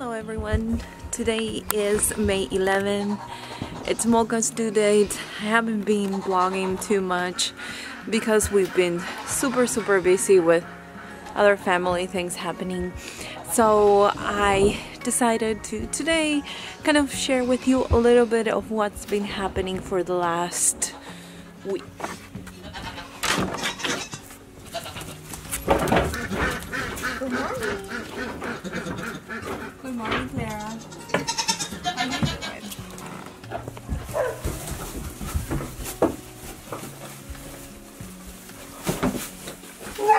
Hello everyone. Today is May 11. It's Mocha's due date. I haven't been blogging too much because we've been super super busy with other family things happening. So I decided to today kind of share with you a little bit of what's been happening for the last week. Good morning. Good morning, Clara.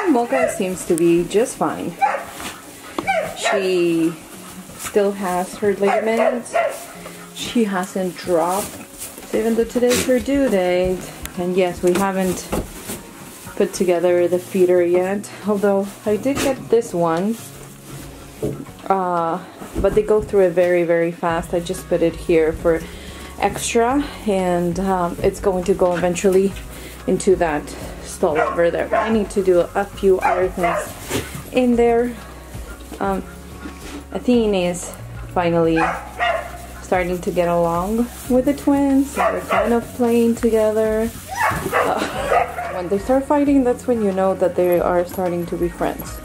Mocha seems to be just fine. She still has her ligaments. She hasn't dropped, even though today's her due date. And yes, we haven't put together the feeder yet. Although I did get this one. Uh, but they go through it very, very fast. I just put it here for extra, and um, it's going to go eventually into that stall over there. But I need to do a few other things in there. Um, Athene is finally starting to get along with the twins. They're kind of playing together. Uh, when they start fighting, that's when you know that they are starting to be friends.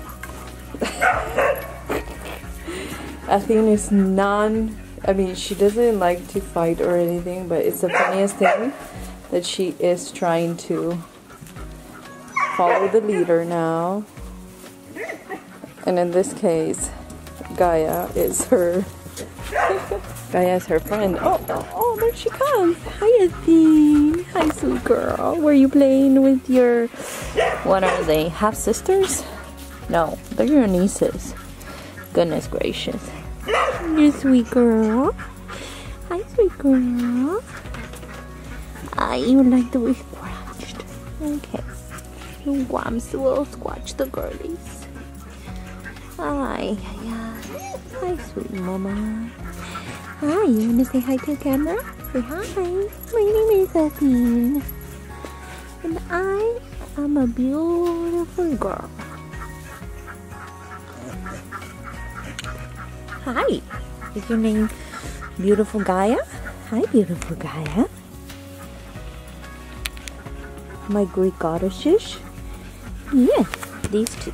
Athene is non. I mean, she doesn't like to fight or anything, but it's the funniest thing that she is trying to follow the leader now. And in this case, Gaia is her. Gaia is her friend. Oh, oh, oh, there she comes. Hi, Athene. Hi, sweet girl. Were you playing with your. What are they? Half sisters? No, they're your nieces. Goodness gracious. You sweet girl. Hi, sweet girl. Ah, you like to be scratched. Okay. You wants will scratch the girlies. Hi, hi, sweet mama. Hi, you wanna say hi to the camera? Say hi. My name is Athene. And I am a beautiful girl. Hi. Is your name Beautiful Gaia? Hi, Beautiful Gaia. My Greek goddesses? Yes, these two.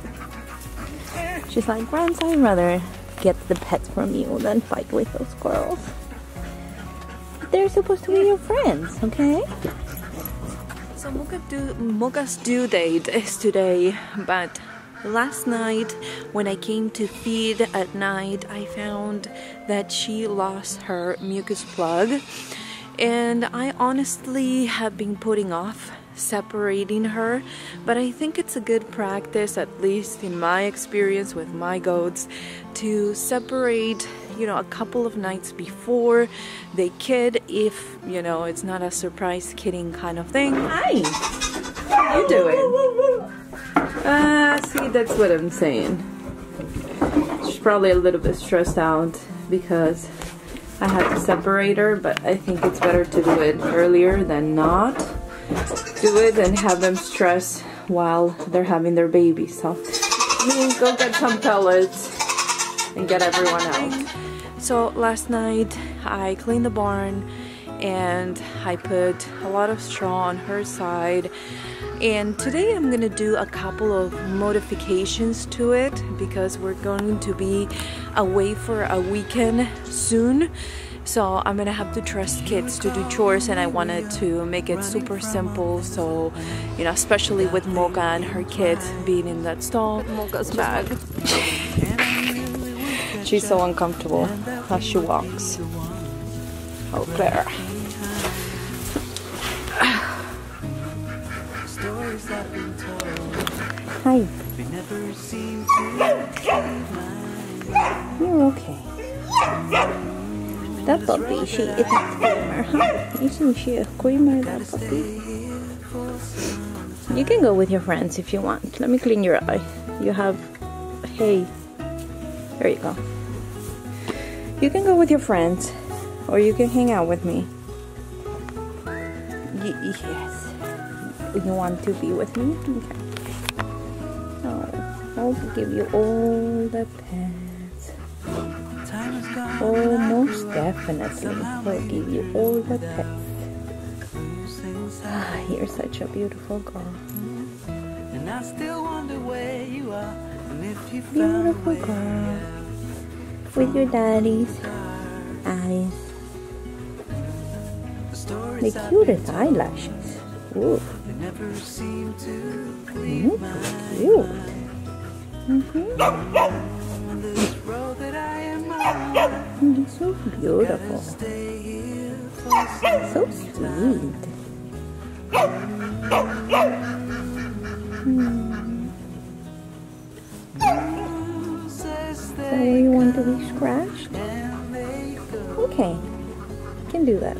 She's like, Grandson, I'd rather get the pets from you than fight with those girls. They're supposed to be your friends, okay? So Mocha do, Mocha's due date is today, but last night when I came to feed at night, I found that she lost her mucus plug. And I honestly have been putting off separating her, but I think it's a good practice, at least in my experience with my goats, to separate, you know, a couple of nights before they kid if, you know, it's not a surprise kidding kind of thing. Hi! How you doing? Ah, see, that's what I'm saying. She's probably a little bit stressed out because I had to separate her, but I think it's better to do it earlier than not do it and have them stress while they're having their baby. So go get some pellets and get everyone out. So last night I cleaned the barn and I put a lot of straw on her side and today I'm gonna do a couple of modifications to it because we're going to be away for a weekend soon. So I'm gonna have to trust kids to do chores and I wanted to make it super simple. So you know especially with Mocha and her kids being in that stall. Mocha's bag she's so uncomfortable as she walks. Oh Claire Hi. You're okay. That puppy, she is a screamer, huh? Isn't she a screamer, that puppy? You can go with your friends if you want. Let me clean your eye. You have... Hey. There you go. You can go with your friends. Or you can hang out with me. Y yes. You want to be with me? Okay. I'll give you all the pets. Oh, most definitely. I'll give you all the pets. Ah, you're such a beautiful girl. And I still wonder where you are and if you Beautiful girl. With your daddy's eyes. the cutest eyelashes. Ooh, they never seem to mm, cute. On. You're so beautiful. Stay So sweet. that where you want to be scratched? Okay, can do that.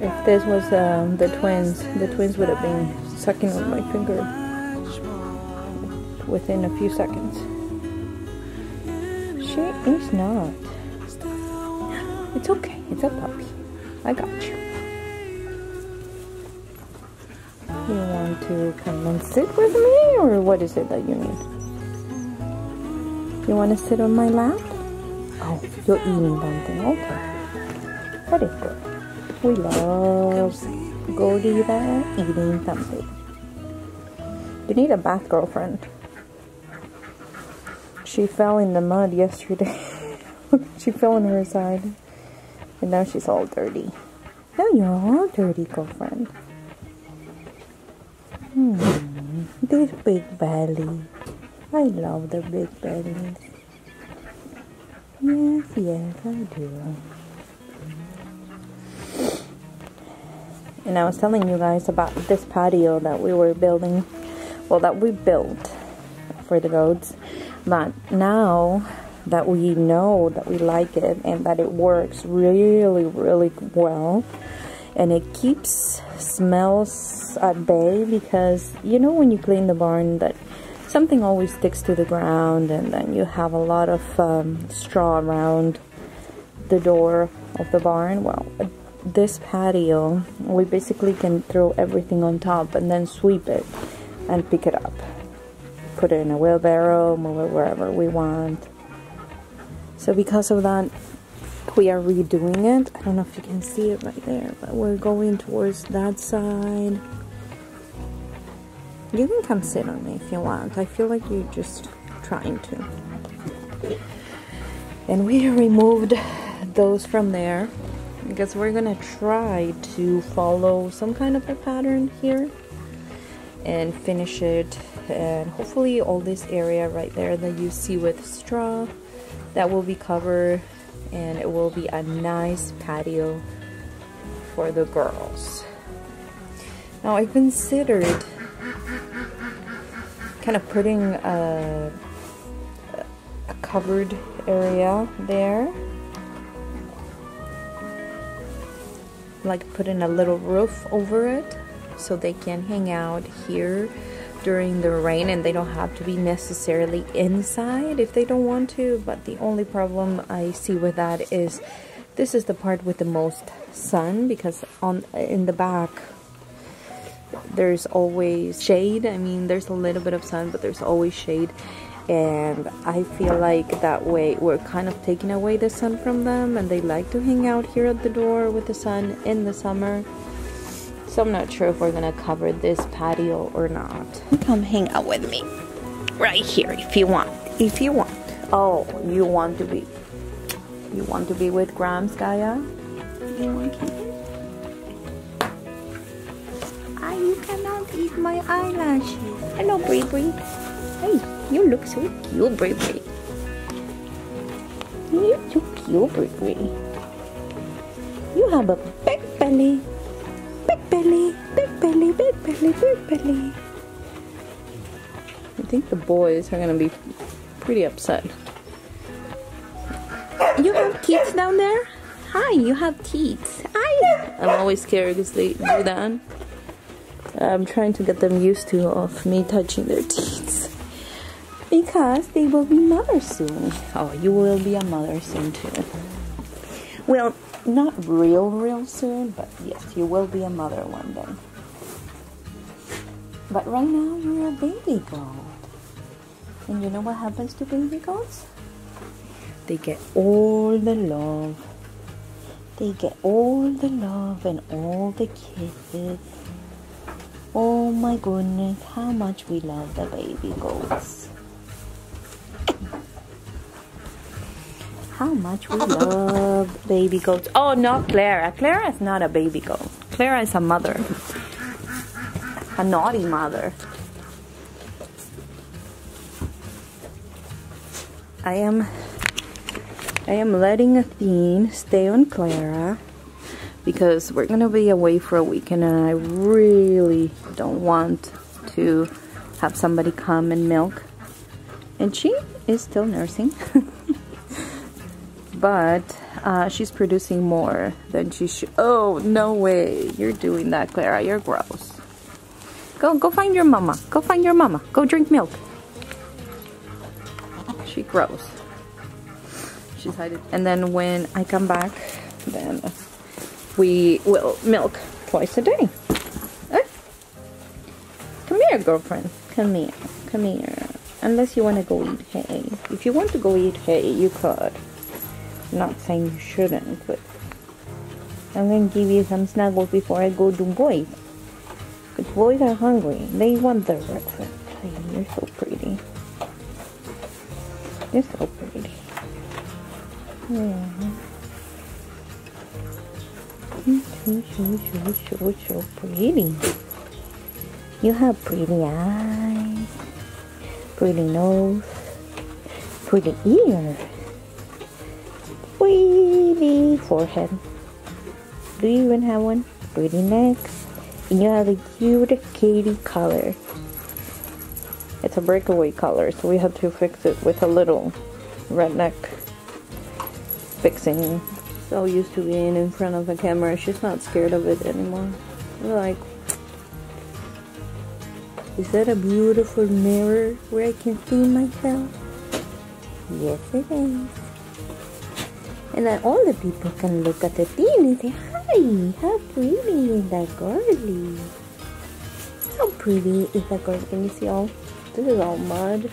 If this was um, the twins, the twins would have been sucking on my finger. Within a few seconds. She is not. It's okay. It's a puppy. I got you. You want to come and sit with me, or what is it that you need? You want to sit on my lap? Oh, you're eating something. Okay. That is good. We love Goldie there eating something. You need a bath girlfriend. She fell in the mud yesterday. she fell on her side. And now she's all dirty. Now you're all dirty, girlfriend. Hmm. This big belly. I love the big bellies. Yes, yes, I do. And I was telling you guys about this patio that we were building. Well, that we built for the goats. But now that we know that we like it and that it works really, really well, and it keeps smells at bay because you know when you clean the barn that something always sticks to the ground and then you have a lot of um, straw around the door of the barn. Well, this patio, we basically can throw everything on top and then sweep it and pick it up. Put it in a wheelbarrow, move it wherever we want. So because of that, we are redoing it. I don't know if you can see it right there, but we're going towards that side. You can come sit on me if you want. I feel like you're just trying to. And we removed those from there because we're gonna try to follow some kind of a pattern here and finish it and hopefully all this area right there that you see with straw that will be covered and it will be a nice patio for the girls. Now I considered kind of putting a, a covered area there. Like putting a little roof over it so they can hang out here during the rain and they don't have to be necessarily inside if they don't want to but the only problem I see with that is this is the part with the most sun because on in the back there's always shade. I mean there's a little bit of sun but there's always shade. And I feel like that way we're kind of taking away the sun from them and they like to hang out here at the door with the sun in the summer so I'm not sure if we're gonna cover this patio or not. Come hang out with me. Right here if you want. If you want. Oh, you want to be you want to be with Grams, Gaia? You want to Ah, you cannot eat my eyelashes. Hello, Brie Brie. Hey, you look so cute, Brie Brie. You're so cute, Brie Brie. You have a big belly. Belly, big belly, big belly, big belly. I think the boys are gonna be pretty upset. You have teeth down there? Hi, you have teeth. Hi. I'm always scared because they do that. I'm trying to get them used to of me touching their teeth. Because they will be mothers soon. Oh, you will be a mother soon too. Well, not real, real soon, but yes, you will be a mother one day. But right now, you're a baby goat. And you know what happens to baby goats? They get all the love. They get all the love and all the kisses. Oh my goodness, how much we love the baby goats. How much we love baby goats. Oh, not Clara. Clara is not a baby goat. Clara is a mother. A naughty mother. I am I am letting Athene stay on Clara because we're gonna be away for a weekend and I really don't want to have somebody come and milk. And she is still nursing. but uh, she's producing more than she should. Oh, no way. You're doing that, Clara. You're gross. Go, go find your mama. Go find your mama. Go drink milk. She grows. She's hiding. And then when I come back, then we will milk twice a day. Eh? Come here, girlfriend. Come here. Come here. Unless you want to go eat hay. If you want to go eat hay, you could. Not saying you shouldn't, but I'm to give you some snuggles before I go to boys. Because boys are hungry. They want their breakfast. You're so pretty. You're so pretty. Yeah. So, so, so, so, so pretty. You have pretty eyes, pretty nose, pretty ears, pretty forehead. Do you even have one? Pretty neck. And you have a cute kitty color. It's a breakaway color, so we had to fix it with a little redneck fixing. So used to being in front of the camera, she's not scared of it anymore. We're like, is that a beautiful mirror where I can see myself? Yes, it is. And then all the people can look at the thing and say, Hi, how pretty is that girlie? How pretty is that girl? Can you see all? This is all mud.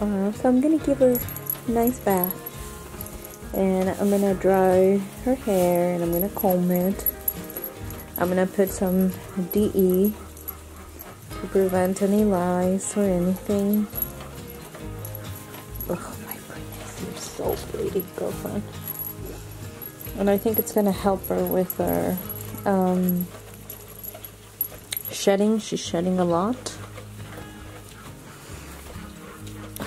Uh, so I'm gonna give her a nice bath. And I'm gonna dry her hair and I'm gonna comb it. I'm gonna put some DE to prevent any lice or anything. So pretty, girlfriend. And I think it's gonna help her with her um, shedding. She's shedding a lot.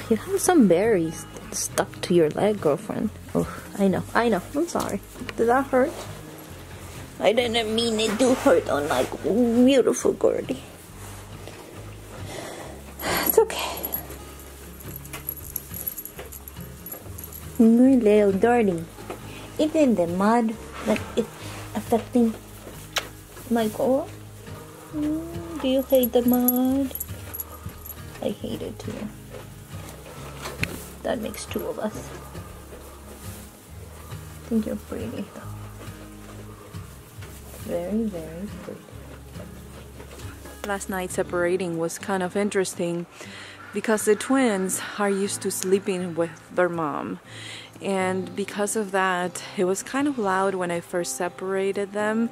You have some berries stuck to your leg, girlfriend. Oh, I know, I know. I'm sorry. Did that hurt? I didn't mean it to hurt on like beautiful Gordy. You're little dirty. Even the mud, but it's affecting my. Mm, do you hate the mud? I hate it too. That makes two of us. I think you're pretty though. Very, very pretty. Last night separating was kind of interesting because the twins are used to sleeping with their mom. And because of that, it was kind of loud when I first separated them.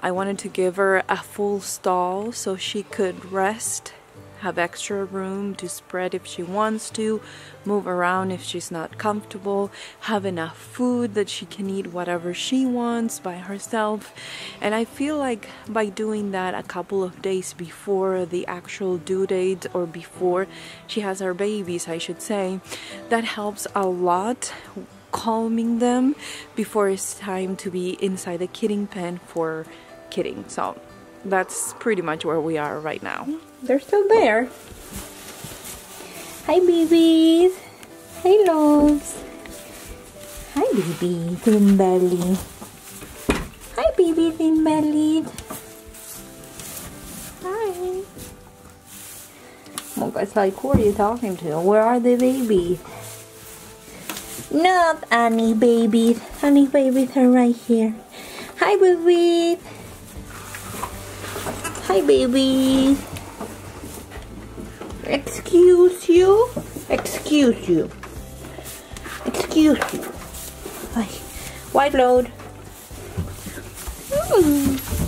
I wanted to give her a full stall so she could rest have extra room to spread if she wants to, move around if she's not comfortable, have enough food that she can eat whatever she wants by herself. And I feel like by doing that a couple of days before the actual due date or before she has her babies, I should say, that helps a lot calming them before it's time to be inside the kidding pen for kidding. So that's pretty much where we are right now. They're still there. Hi, babies. Hi, loves. Hi, baby. in belly. Hi, babies in belly. Hi. Well, guys, like, who are you talking to? Where are the babies? Not any babies. Any babies are right here. Hi, babies. Hi, babies. Excuse you? Excuse you. Excuse you. Ay, white load. Mm.